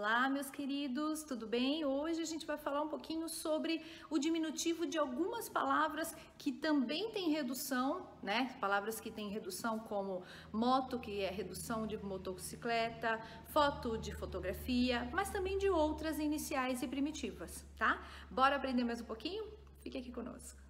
Olá, meus queridos, tudo bem? Hoje a gente vai falar um pouquinho sobre o diminutivo de algumas palavras que também têm redução, né? Palavras que têm redução como moto, que é redução de motocicleta, foto de fotografia, mas também de outras iniciais e primitivas, tá? Bora aprender mais um pouquinho? Fique aqui conosco.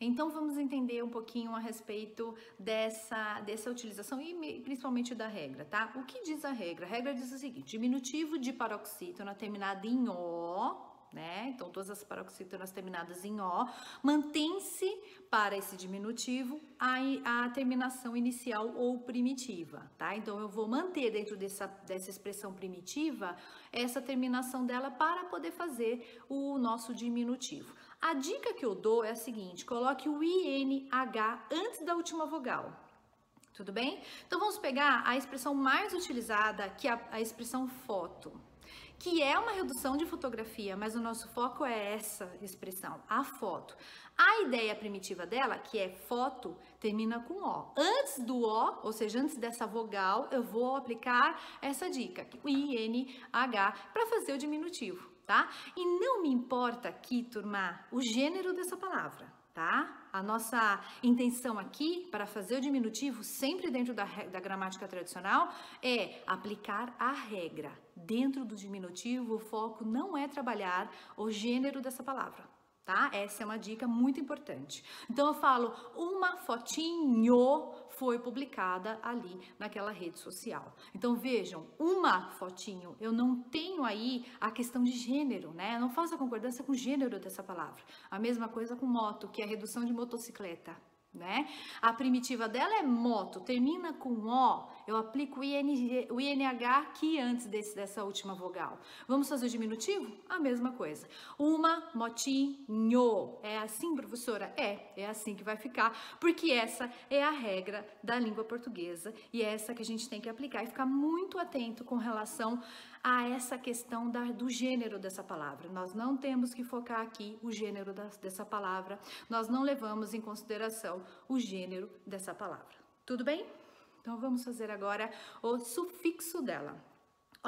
Então vamos entender um pouquinho a respeito dessa, dessa utilização e principalmente da regra, tá? O que diz a regra? A regra diz o seguinte: diminutivo de paroxítona terminado em O, né? Então todas as paroxítonas terminadas em O, mantém-se para esse diminutivo a, a terminação inicial ou primitiva, tá? Então eu vou manter dentro dessa, dessa expressão primitiva essa terminação dela para poder fazer o nosso diminutivo. A dica que eu dou é a seguinte: coloque o INH antes da última vogal. Tudo bem? Então vamos pegar a expressão mais utilizada, que é a, expressão foto, que é uma redução de fotografia, mas o nosso foco é essa expressão, a foto. A ideia primitiva dela, que é foto, termina com O. Antes do O, ou seja, antes dessa vogal, eu vou aplicar essa dica, o INH, para fazer o diminutivo tá? E não me importa aqui, turma, o gênero dessa palavra, tá? A nossa intenção aqui para fazer o diminutivo, sempre dentro da, da gramática tradicional, é aplicar a regra. Dentro do diminutivo, o foco não é trabalhar o gênero dessa palavra, tá? Essa é uma dica muito importante. Então eu falo uma fotinho foi publicada ali naquela rede social. Então vejam, uma fotinho, eu não tenho aí a questão de gênero, né? Eu não faço a concordância com o gênero dessa palavra. A mesma coisa com moto, que é a redução de motocicleta né? A primitiva dela é moto, termina com O, eu aplico o, ING, o INH aqui antes desse, dessa última vogal. Vamos fazer o diminutivo? A mesma coisa. Uma motinho. É assim, professora? É, é assim que vai ficar, porque essa é a regra da língua portuguesa e é essa que a gente tem que aplicar e ficar muito atento com relação a essa questão da, do gênero dessa palavra. Nós não temos que focar aqui o gênero dessa palavra, nós não levamos em consideração o gênero dessa palavra. Tudo bem? Então vamos fazer agora o sufixo dela.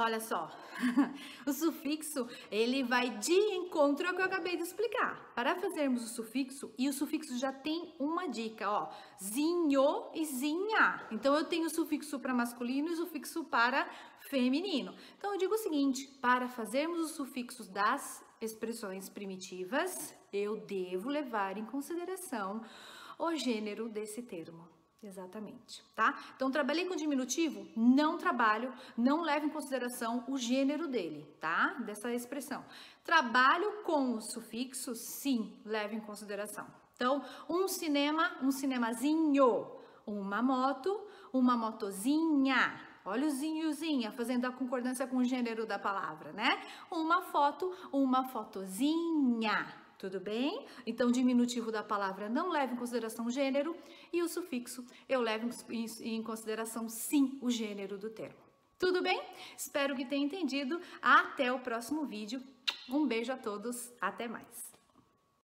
Olha só, o sufixo ele vai de encontro ao que eu acabei de explicar. Para fazermos o sufixo, e o sufixo já tem uma dica, ó, zinho e zinha. Então eu tenho o sufixo para masculino e o sufixo para feminino. Então eu digo o seguinte: para fazermos os sufixos das expressões primitivas, eu devo levar em consideração o gênero desse termo. Exatamente, tá? Então, trabalhei com diminutivo? Não trabalho, não levo em consideração o gênero dele, tá? Dessa expressão. Trabalho com o sufixo? Sim, levo em consideração. Então, um cinema, um cinemazinho. Uma moto, uma motozinha. Olha o zinhozinha, fazendo a concordância com o gênero da palavra, né? Uma foto, uma fotozinha. Tudo bem? Então, diminutivo da palavra não leva em consideração gênero e o sufixo eu levo em consideração sim o gênero do termo. Tudo bem? Espero que tenha entendido. Até o próximo vídeo. Um beijo a todos. Até mais.